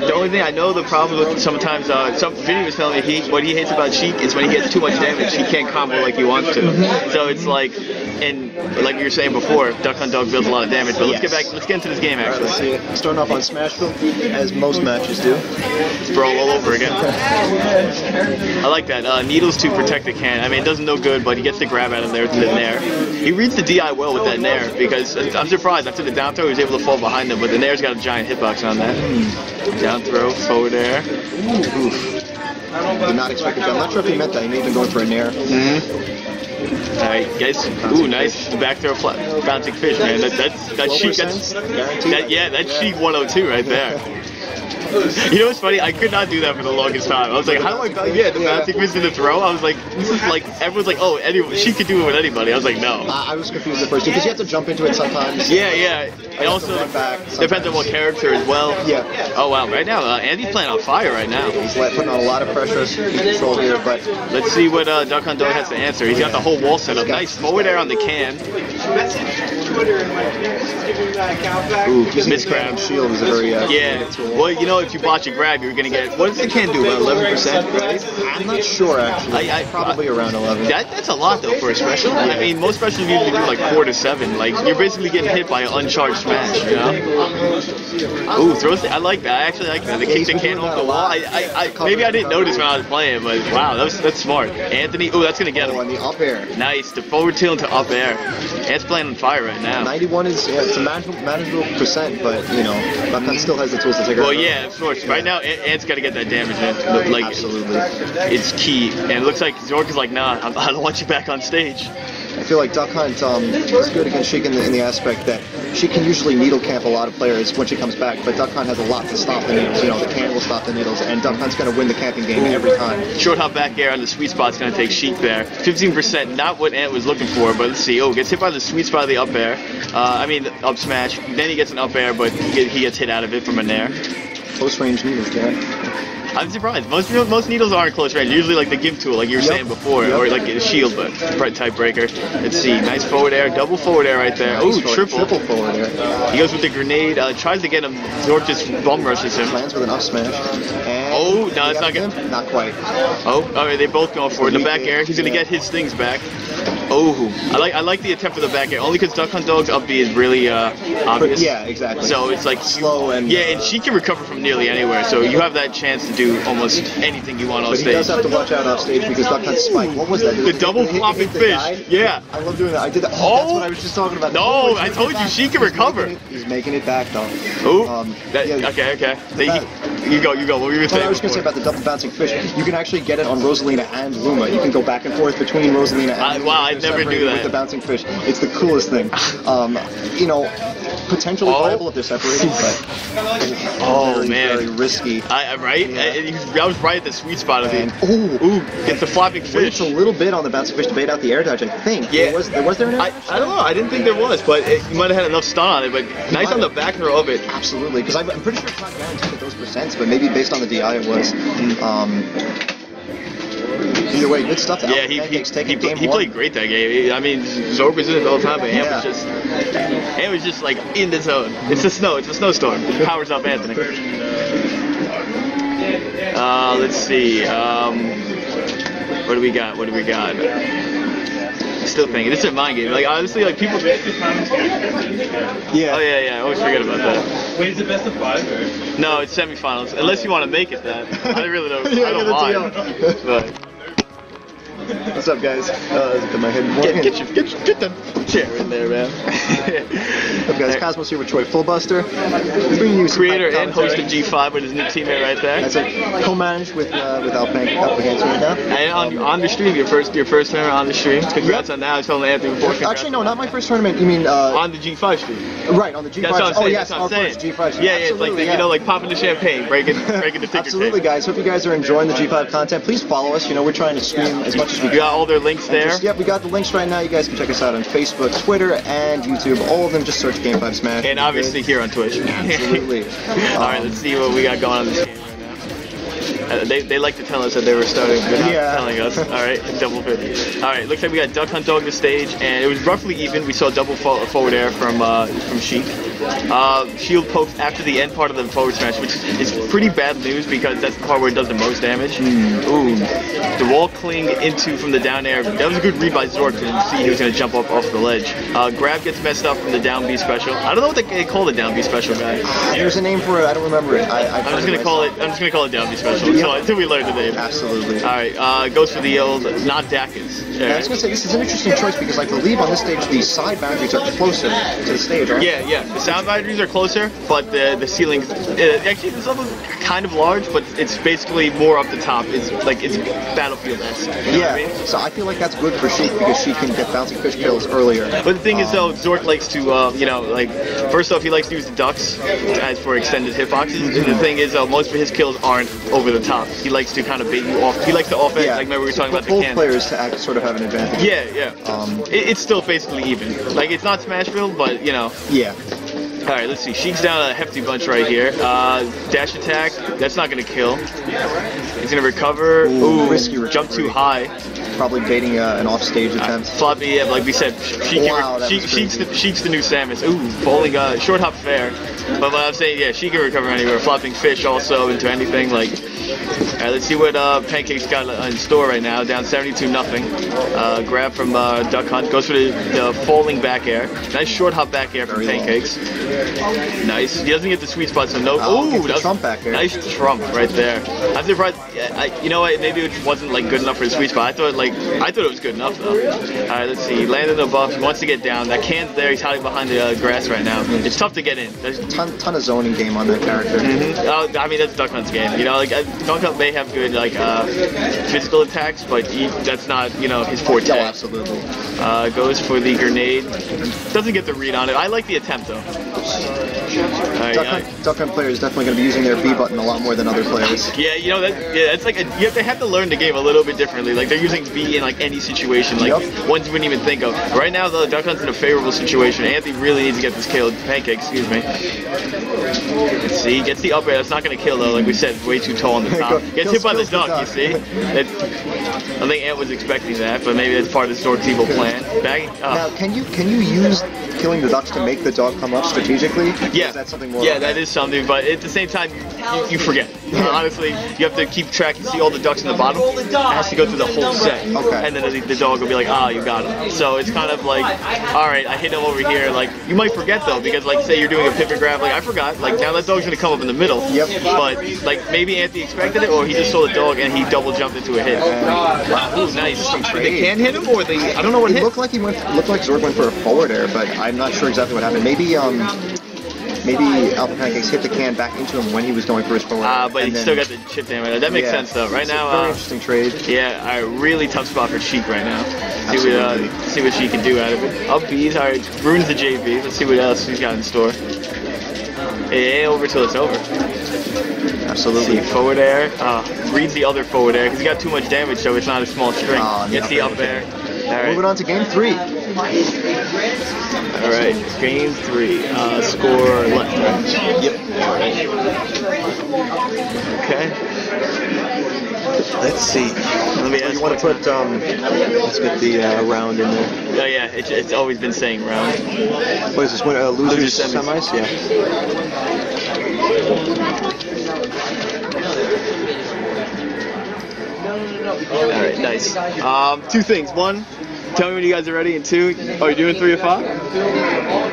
the only thing I know the problem with sometimes uh, some video was telling me he what he hates about Sheik is when he gets too much damage, he can't combo like he wants to. So it's like, and like you were saying before, Duck Hunt Dog builds a lot of damage. But let's Yes. get back, let's get into this game All right, actually. let's see it. Starting off on Smashville, as most matches do. It's brawl all over again. I like that. Uh, needles to protect the can. I mean, it doesn't no good, but he gets the grab out of there with the nair. He reads the DI well with that nair because I'm surprised after the down throw he was able to fall behind him, but the nair's got a giant hitbox on that. Down throw, forward air. Did not expect it. I'm not sure if he meant that. He may have been going for a nair. Mm-hmm. All right, guys. Ooh, nice back throw, flat, bouncing fish, man. That, that's that's Sheik. That's, 12% guaranteed. that, yeah, that's Sheik 102 right there. You know what's funny? I could not do that for the longest time. I was like, how do I? Yeah, the Yeah. fish in the throw. I was like, this is like everyone's like, oh, anyone, she could do it with anybody. I was like, no. I I was confused at first because you have to jump into it sometimes. Yeah, yeah. And to also back depends on what character as well. Yeah. Oh wow, right now uh, Andy's playing on fire right now. He's putting on a lot of pressure in control here, but Let's see what uh, Duck Hunt has to answer. He's got the whole wall set up. Nice forward air on the can. Ooh, using Miss the cannon grab. shield is a very uh, Yeah. Well, you know, if you botch a grab, you're gonna get. What does the can do? About 11 percent. I'm not sure actually. I- I- Probably around 11. That, that's a lot though for a special. I mean, most specials usually do like four to seven. Like you're basically getting hit by an uncharged smash. You know? Ooh, throws. The, I like that. I actually like that. They Yeah, kick the he's can off the wall. I, I, I maybe I didn't notice when I was playing, but wow, that's that's smart. Anthony. Ooh, that's gonna get Oh, him. and the up air. Nice. The forward tilt into up air. Ant's playing on fire right now. 91 is yeah, it's a manageable, manageable percent, but you know, still has the tools to take. Well, yeah, of course. Right now, Ant- Ant's got to get that damage in. Like, Absolutely. it's key. And it looks like Zork is like, nah, I don't want you back on stage. I feel like Duck Hunt um, is good against Sheik in the, in the aspect that she can usually needle camp a lot of players when she comes back, but Duck Hunt has a lot to stop the needles. You know, the can will stop the needles, and Duck Hunt's going to win the camping game every time. Short hop back air on the sweet spot's going to take Sheik there. 15%, not what Ant was looking for, but let's see. Oh, gets hit by the sweet spot of the up air. Uh, I mean, up smash. Then he gets an up air, but he gets hit out of it from a nair. Close range needles, yeah. I'm surprised. Most most needles aren't close range. Usually like the give tool, like you were Yep. saying before, Yep. or like a shield, but bright type breaker. Let's see. Nice forward air, double forward air right there. Oh, forward- triple. Triple forward air. He goes with the grenade, uh, tries to get him. Zork just bum rushes him. Lands with an up smash. And Oh, no, it's not him? good. Not quite. Oh, all right, they both go for it. The back air, he's gonna get his things back. Oh, I like I like the attempt for the back air only because Duck Hunt Dog's up B is really uh, obvious. Yeah, exactly. So it's like Slow and- yeah, and she can recover from nearly anywhere. So you have that chance to do almost anything you want on But he stage. does have to watch out off stage because Duck Hunt's spike. What was that? The double flopping fish. guy? Yeah. I love doing that. I did that. Oh. That's what I was just talking about. No, I told you back. she can He's recover. making it- He's making it back though. Oh, Um, that, yeah. okay, okay. You, go, you go. What were you Well, saying? I was going to say about the double bouncing fish. You can actually get it on Rosalina and Luma. You can go back and forth between Rosalina and I- Luma. wow, I'd never do that. With the bouncing fish, it's the coolest thing. Um, you know, potentially Oh. viable if they're separated, but Oh very, man. very risky. I, right? Yeah. I, I- was right at the sweet spot of it. ooh, Ooh, gets the flopping fish. a little bit on the bouncing fish to bait out the air dodge. I think. Yeah. There was there was there an air I, dodge? I don't know. I didn't think there was, but it, you might have had enough stun on it. But nice on the back throw of it. Absolutely, because I'm pretty sure it's not guaranteed at those percents, but maybe based on the DI it was. Um, either way, good stuff. Yeah, he, he, he, pl- he played great that game. I mean, Zork was in it all the whole time, but Ant was just Ant was just like in the zone. It's the snow. It's a snowstorm. It powers up Anthony. Uh, let's see. Um, what do we got? What do we got? Still thinking. This is a mind game. Like honestly, like people. Yeah. Oh yeah, yeah. I always forget about that. Wait, is it best of five? Or? No, it's semifinals. Unless you want to make it that. I really don't. Yeah, I don't I mind. But What's up, guys? Uh, get my head. get, get your get your, get the chair in there, man. What's up, guys? CoZmos here with Troy Fullbuster. Bringing you Creator and host of. G5 with his new teammate right there. That's it. Co-managed with uh, with Alpang Alpang right now. And on, on the stream, your first your first tournament on the stream. Congrats on that. I was telling Anthony before. congrats Actually, no, not my first tournament. You mean uh, On the G5 stream. right on the G5? That's what I'm oh saying. yes, That's what of course. G5. Yeah, yeah, it's like the, yeah. you know, like popping the champagne, breaking breaking the ticker Absolutely, tape. guys. Hope you guys are enjoying the G5 content. Please follow us. You know, we're trying to stream as much as we got all their links And there. Just, yep, we got the links right now. You guys can check us out on Facebook, Twitter, and YouTube. All of them, just search Game 5 Smash. And obviously here on Twitch. Absolutely. all right, let's see what we got going on this game. Uh, they, they like to tell us that they were starting without Yeah. telling us. All right, double 50. All right, looks like we got Duck Hunt Dog the stage, and it was roughly even. We saw double fo- forward air from uh, from Sheik. Uh, shield pokes after the end part of the forward smash, which is pretty bad news because that's the part where it does the most damage. Ooh. The wall cling into from the down air. That was a good read by Zork to see he was going to jump up off the ledge. Uh, grab gets messed up from the down B special. I don't know what they, they call the down B special guy. There's a name for it. I don't remember it. I, I'm just gonna call it. I'm just gonna call it down B special until, until we learn the name. Absolutely. All right, uh, goes for the old not Dakins. Yeah, I was gonna say this is an interesting choice because I believe on this stage the side boundaries are closer to the stage, aren't Yeah, yeah. The sound boundaries are closer, but the the ceiling uh, actually this level is kind of large, but it's basically more up the top. It's like it's battlefield esque. they? Yeah. So I feel like that's good for Sheik because she can get bouncing fish kills earlier. But the thing is, though, Zork likes to, uh, you know, like, first off, he likes to use the ducks as for extended hitboxes. And the thing is, uh, most of his kills aren't over the top. He likes to kind of bait you off. He likes to off it. yeah. Like, remember we were talking But about the both can. players to act, sort of have an advantage. Yeah, yeah. Um, It, it's still basically even. Like, it's not Smashville, but, you know. Yeah. All right, let's see. Sheik's down a hefty bunch right here. Uh, dash attack. That's not going to kill. He's going to recover. Ooh, Ooh, risky jump too high. Probably baiting uh, an off-stage attempt. Floppy, yeah, like we said, Sheik, Wow, Sheik, Sheik's, the, Sheik's the new Samus. Ooh, bowling, uh, short hop fair. But what I'm saying, yeah, she can recover anywhere. Flopping fish also into anything. Like, all right, let's see what uh, Pancake's got in store right now. Down 72 nothing. Uh, grab from uh, Duck Hunt. Goes for the, the falling back air. Nice short hop back air from. Pancakes. Nice. He doesn't get the sweet spot, so no. Oh, Ooh, gets the that trump back air. Nice trump right there. I'm surprised. I, you know what? Maybe it wasn't like good enough for the sweet spot. I thought like I thought it was good enough though. All right, let's see. Landed above. He wants to get down. That can's there. He's hiding behind the uh, grass right now. It's tough to get in. There's, Ton, ton of zoning game on that character. Oh, I mean that's Duck Hunt's game. You know, like uh, Duck Hunt may have good like uh, physical attacks, but he, that's not you know his forte. Oh, absolutely. Uh, goes for the grenade. Doesn't get the read on it. I like the attempt though. Right, Duck Hunt, Duck Hunt players definitely going to be using their B button a lot more than other players. Yeah, you know that. Yeah, it's like a, you have, they have to learn the game a little bit differently. Like they're using B in like any situation, like Yep. ones you wouldn't even think of. Right now, the Duck Hunt's in a favorable situation. Anthony really needs to get this killed. Pancake, excuse me. Let's see, gets the up air. That's not gonna kill though. Like we said, way too tall on the top. Gets hit by the Kills- kills the duck. You see? That, I think Ant was expecting that, but maybe that's part of the Zork's evil plan. Back, Now, uh, can you can you use killing the ducks to make the dog come up strategically? Yeah, Is that something more? yeah, that is something. But at the same time, you, you forget. Honestly, you have to keep track and see all the ducks in the bottom. It has to go through the whole set, Okay. and then the, the dog will be like, ah, you got him. So it's kind of like, all right, I hit him over here. Like you might forget though, because like say you're doing a pivot grab, like I forgot. Like now that dog's gonna come up in the middle. Yep. But like maybe Anthony expected it, or he just saw the dog and he double jumped into a hit. Ooh, nice. Did the can hit him, or the I don't know what It hit. looked like he went looked like Zork went for a forward air, but I'm not sure exactly what happened. Maybe um maybe Alpha Pancakes hit the can back into him when he was going for his forward. Ah, air, but he and still got the chip damage. That makes Yeah. sense though. Right now, very uh, interesting trade. Yeah, a really tough spot for Sheik right now. See what, uh, see what she can do out of it. Up B's, alright, ruins the JV. Let's see what else he's got in store. It over till it's over. See, Absolutely. forward air. Uh, reads the other forward air because he got too much damage, so it's not a small string. Oh, the Gets up the air. up air. Moving on to game three. Alright. Game three. Uh, score left, right? Yep. Okay. Let's see. Let me So ask you want to put um let's get the uh, round in there. Oh yeah, it's, it's always been saying round. What is this? What, uh, losers, Losers semis. semis? Yeah. All right, nice. Um, two things. One, tell me when you guys are ready. And two, are you doing three or five?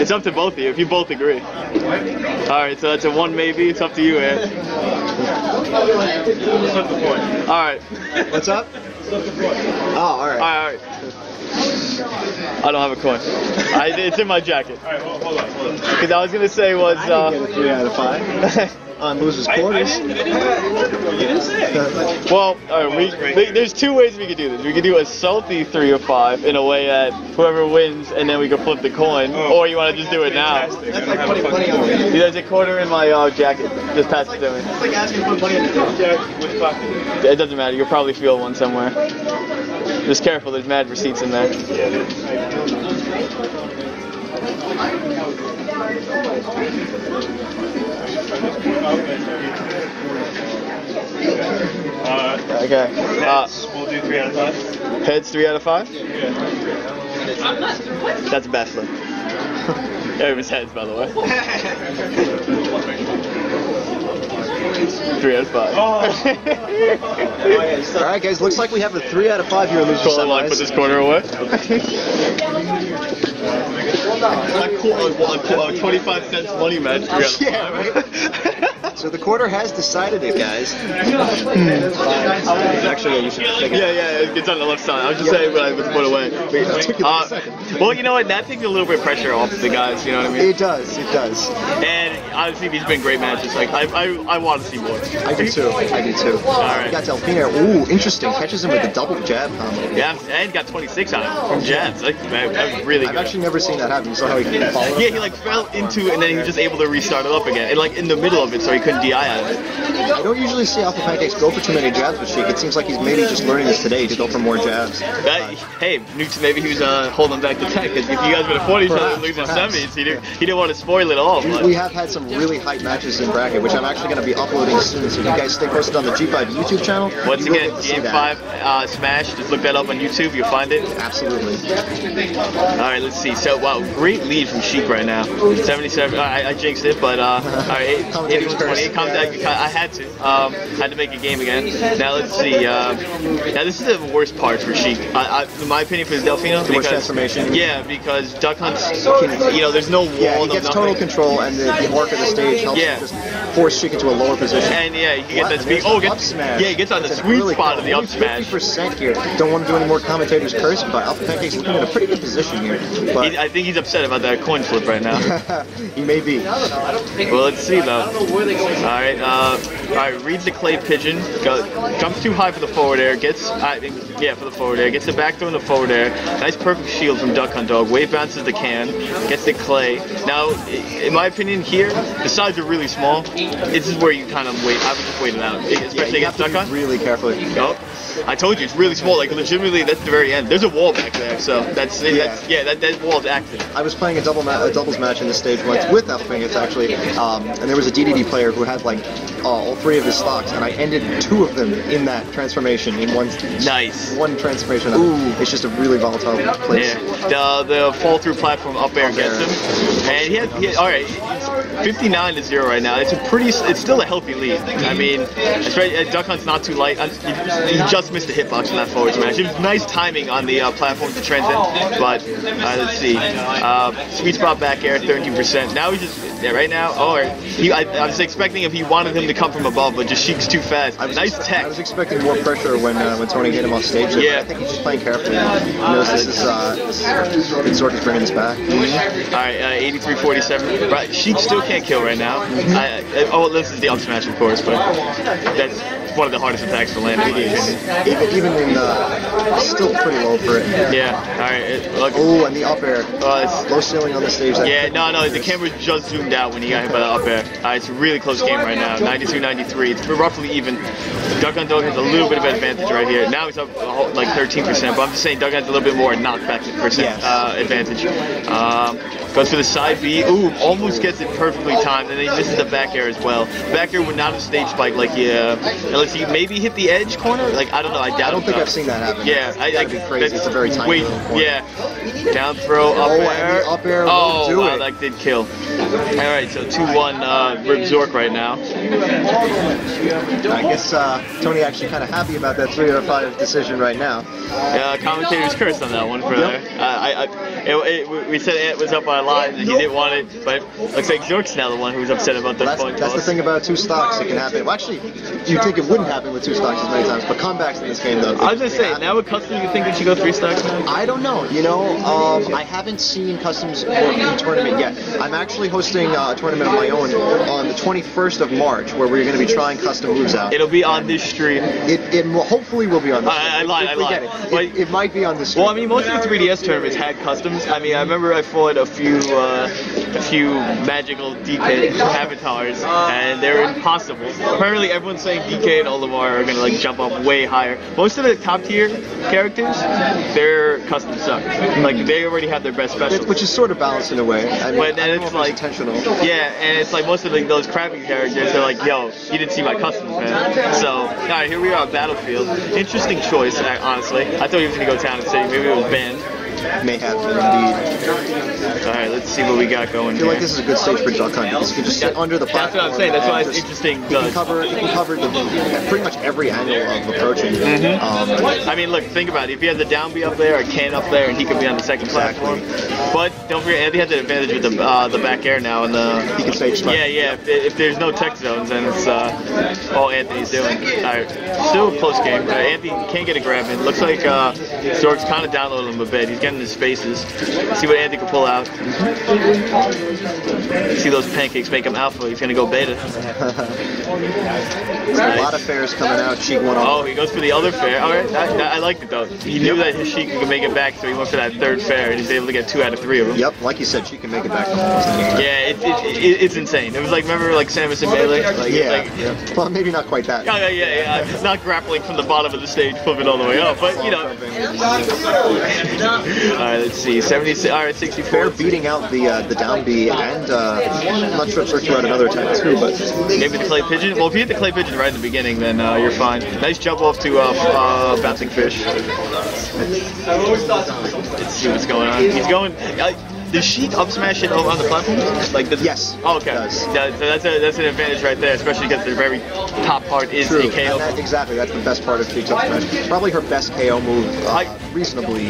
It's up to both of you if you both agree. All right, so that's a one maybe. It's up to you, Ed. All right. What's up? Oh, all All right. right, all right. I don't have a coin. I, it's in my jacket. Alright, hold, hold on, hold on. Because I was gonna say was. I didn't Uh, get a three out of five on losers I, I quarters. didn't, I didn't, you didn't say. Well, all right, we, th- there's two ways we could do this. We could do a salty three or five in a way that whoever wins, and then we could flip the coin. Oh. or you want to just do it now? Fantastic. I don't have a fucking coin. There's a quarter in my uh, jacket. Just pass it to me. like asking for money in the Yeah, which pocket? It doesn't matter. You'll probably feel one somewhere. Just careful. There's mad receipts in there. Okay. Uh, we'll do three out of five. heads three out of five. Yeah. That's a bad flip. There was heads, by the way. Three out of five. All right, guys. Looks like we have a three out of five here in loser Totally like put this corner away. a, qu- a, qu- a 25 cents money match. Three out of Yeah, five. So the quarter has decided it, guys. Actually, yeah, you should take it. Yeah, yeah, it's on the left side. I was just saying when I was put away. took Uh, a second. well, you know what? That takes a little bit of pressure off the guys. You know what I mean? It does. It does. And honestly, these have been great matches. Like I, I, I want to see more. I do too. I do too. All right. We got Delfino. Ooh, interesting. Catches him with a double jab combo. Yeah, and got 26 on him from jabs. Like, man, that really I've good. Actually never seen that happen. You saw how he Yeah, he like fell into it and then he was just able to restart it up again. And like in the middle of it, so he couldn't DI out of it. I don't usually see Alpha Pancakes go for too many jabs with Sheik. It seems like he's maybe just learning this today to go for more jabs. That, hey, Newton, maybe he was uh, holding back the tech. 'cause if you guys would have fought each other and lose perhaps. semis, he didn't, he didn't want to spoil it all. We, But we have had some really hype matches in bracket, which I'm actually going to be uploading soon. So you guys stay posted on the G5 YouTube channel, once you again, get to see Game that. 5 uh, Smash, just look that up on YouTube, you'll find it. Absolutely. All right, let's see. So, wow, great lead from Sheik right now. 77. I, I jinxed it, but uh, all right, 81 20. curse. Calm down. I had to. Um, had to make a game again. Now let's see. Uh, now this is the worst part for Sheik. I, I, in my opinion, for Delfino. Much because- transformation. Yeah, because Duck Hunt's can, you know, there's no wall. Yeah, he gets total control, and the, the of the stage helps Yeah. just force Sheik into a lower position. And yeah, you get What? that speed. Oh, the gets, up smash. yeah, he gets on the sweet really spot of the cool- up smash. 50% here. Don't want to do any more commentators cursing, but Alpha Pancake's looking in a pretty good position here. But He, I think he's upset about that coin flip right now. he may be. Well, let's see though. All right, uh, all right. Reads the clay pigeon. Go, jumps too high for the forward air. Gets, I think, yeah, for the forward air. Gets the back throw in the forward air. Nice perfect shield from Duck Hunt Dog. Wave bounces the can. Gets the clay. Now, in my opinion, here the sides are really small. This is where you kind of wait. I was just waiting it out, Yeah, especially have against Duck Hunt. really carefully. Nope. I told you it's really small. Like legitimately, that's the very end. There's a wall back there, so that's yeah. Yeah. That's, yeah that that I was playing a double ma- a doubles match in the stage once with Alpha Pancakes actually, um, and there was a DDD player who had like uh, all three of his stocks, and I ended two of them in that transformation in one Nice. one transformation. Ooh, it's just a really volatile place. Yeah, the the fall through platform up air gets him, and he had, he had all right. It's 59 to zero right now. It's a pretty. It's still a healthy lead. I mean, it's right. uh, Duck Hunt's not too light. Uh, He, he just missed the hitbox in that forward smash. It was nice timing on the uh, platform to transcend, but uh, let's see. Uh, sweet spot back air, 13%. Now he's just yeah, right now. Oh, he, I, I was expecting if he wanted him to come from above, but just Sheik's too fast. I was nice tech. I was expecting more pressure when uh, when Tony hit him off stage. Yeah. I think he's just playing carefully. He knows this is uh, this, is bringing this back. All right, uh, 83-47. Right, Sheik still can't kill right now. I, I, oh, this is the ultimate match, of course, but that's one of the hardest attacks to land. in my opinion. Even even in uh, still pretty low for it. Yeah. All right. It, look. Oh, and the up air, Uh, it's- low ceiling on the stage. that- yeah, no, no, the camera just zoomed out when he got hit by the up air. Uh, it's a really close game right now, 92-93. It's roughly even. Duck Hunt Dog has a little bit of advantage right here. Now he's up whole- like 13%, but I'm just saying Duck has a little bit more knockback percent uh, advantage. Um, goes for the side B. Ooh, almost gets it perfectly timed, and then he misses the back air as well. Back air would not have stage spike like yeah, unless he maybe hit the edge corner. Like I don't know. I doubt. I don't think though. I've seen that happen. Yeah, I, I be crazy. It's a very tiny Wait, yeah. Down throw, up Oh, air. up air Oh, do wow, it. that did kill. All right, so 2-1 uh, Rib Zork right now. I guess uh, Tony actually kind of happy about that three out of five decision right now. Uh, commentators cursed on that one for Yep. there. Uh, I, I, it, it, we said it was up on live and he didn't want it, but looks like Zork's now the one who's upset about the That's, phone that's the thing about two stocks. It can happen. Well, actually, you think it wouldn't happen with two stocks as many times, but comebacks in this game, though. I was gonna say, happen. now with custom, you think we should go three stocks now? I don't know. You know, um, I haven't seen customs work in tournament yet. I'm actually hosting uh, a tournament of my own on the 21st of March, where we're going to be trying custom moves out. It'll be on this stream. It, it will, hopefully will be on this. I- I lied, if I we lied. get it. But- It, it might be on this. Stream. Well, I mean, most of the 3DS tournaments had customs. I mean, I remember I fought a few, uh, a few magical DK avatars, and they're impossible. Apparently, everyone's saying DK and Olimar are gonna like jump up way higher. Most of the top tier characters, their custom suck. Like they already have their best specials. which is sort of balanced in a way. I mean, But don't it's like intentional. Yeah, and it's like most of like, those crappy characters. They're like, "Yo, you didn't see my customs, man." So, all right, here we are on Battlefield. Interesting choice, honestly. I thought he was gonna go town and city. Maybe it was banned. Mayhap indeed. All right, let's see what we got going I feel here. like this is a good stage for Duck Hunt because you can just sit under the platform. That's what I'm saying. That's why it's just- interesting. You can The, cover, you can cover the, pretty much every angle of approaching. Mm-hmm. Um, I mean, look, think about it. If he had the down B up there, a can up there, and he could be on the second Exactly. platform. But don't forget, Andy has the advantage with the uh, the back air now, and the he can stage strike. yeah, yeah. If, if there's no tech zones, then it's uh, all Anthony's doing. All right, still a close game. Uh, Anthony can't get a grab in. Looks like uh, Zork's kind of downloaded him a bit. He's getting his faces, See what Anthony can pull out. See those pancakes make him alpha. He's gonna go beta. A lot of fairs coming out. Sheik one Oh, off. Oh, he goes for the other fair. All right, that, that, I like it though. He knew that his Sheik could make it back, so he went for that third fair, and he's able to get two out of three of them. Yep, like you said, she can make it back from almost anywhere. Yeah, it, it, it, it's insane. It was like remember like Samus and Melee. Like, Yeah, like, yeah. Well, maybe not quite that. Yeah, yeah, yeah, yeah. Not grappling from the bottom of the stage, flipping all the way up, but you know. All right, let's see. 76. All right, 64. Fair beating out the uh, the down B and uh, I'm not sure if threw out another attack too, but Maybe the clay pigeon. Well, if you hit the clay pigeon right in the beginning, then uh, you're fine. Nice jump off to uh, uh, bouncing fish. Let's see what's going on. He's going. Does Sheik up smash it over on the platform? Like does, Yes, Oh, okay. does. Yeah, so that's a, that's an advantage right there, especially because the very top part is true. a KO. that- exactly, that's the best part of Sheik's up smash. Probably her best KO move, uh, I- reasonably.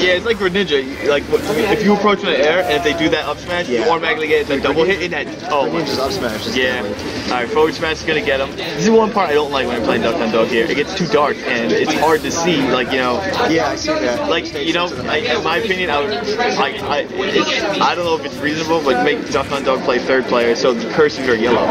Yeah, it's like Greninja. Like if you approach in the air and if they do that up smash, you automatically get the double hit in that. Oh, my Ninja's up smash. is Yeah. All right, forward smash is gonna get him. This is one part I don't like when I'm playing Duck Hunt Dog here. It gets too dark and it's hard to see. Like you know, Yeah, I see that. like you know, I, in my opinion, I would, I, I, I don't know if it's reasonable, but make Duck Hunt Dog play third player so the cursors are yellow,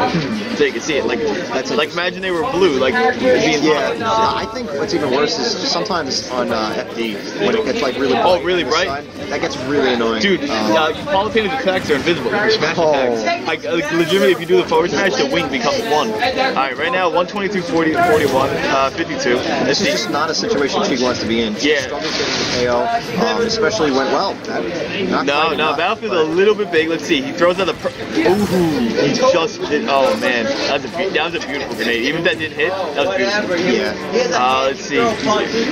so you can see it. Like, That's like imagine they were blue, like being Yeah, I think what's even worse is sometimes on uh, FD when it gets like really bright Oh, really bright? side, that gets really annoying. Dude, Um, uh, qualitative attacks are invisible. Your smash Oh. attacks. Like, like, legitimately, if you do the forward smash, the wing becomes one. All right, right now, 122, 40, 41, uh, 52. this is just not a situation she wants to be in. She Yeah. struggles getting the KO, um, especially when well. That, not No, quite no, enough, Battlefield's a little bit big. Let's see. He throws out the. Per- Ooh, he just did. Oh man, that was a that was a beautiful grenade. Even if that didn't hit, that was beautiful. Yeah. Uh, let's see.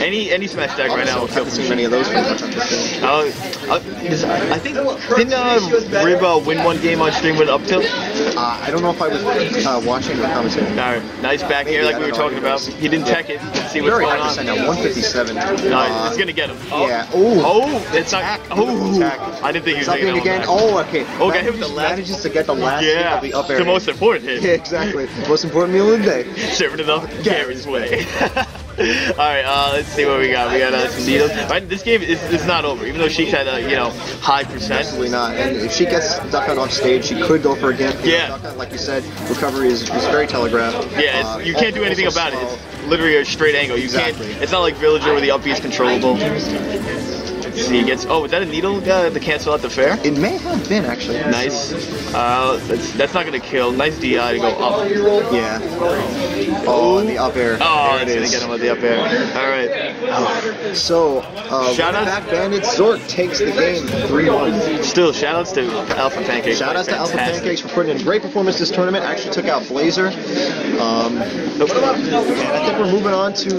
Any any smash attack right now will I kill. seen many of those from Duck Hunt this game. Uh, uh, I think didn't uh, Rib uh, win one game on stream with up tilt? Uh, I don't know if I was uh, watching the commentary. All right, nice back here like we were talking about. He didn't tech it. Let's see what's Very going on. now, 157. No, Uh, it's gonna get him. Oh, yeah. Ooh. Oh, it's not. Oh, I didn't think he was Something again. Oh, okay. Oh, got hit manages, the last- manages to get the last hit Yeah, of the up the air. most important hit. Yeah, exactly. Most important meal of the day. Serving it up Gary's way. All right, uh, let's see what we got. We got uh, some needles. Right, this game is, is not over, even though Sheik's had a you know high percent. Absolutely not. And if she gets Duck Hunt off stage, she could go for a gift. Yeah. Hunt, like you said, recovery is, is very telegraphed. Yeah, Uh, it's, you can't do anything about it. It's literally a straight angle. You Exactly. can't. It's not like Villager where the up is controllable. Let's he gets. Oh, was that a needle uh, to cancel out the fair? It may have been actually. Nice. Uh, that's, that's not gonna kill. Nice DI to go up. Yeah. Oh, the up air. Oh, there it's gonna get him with the up air. All right. So, uh, Shout out- back bandit Zork takes the game 3-1. Still, shout outs to Alpha Pancakes. Shout out to Alpha Pancakes for putting in a great performance this tournament. Actually took out Blazer. Um, Nope. and I think we're moving on to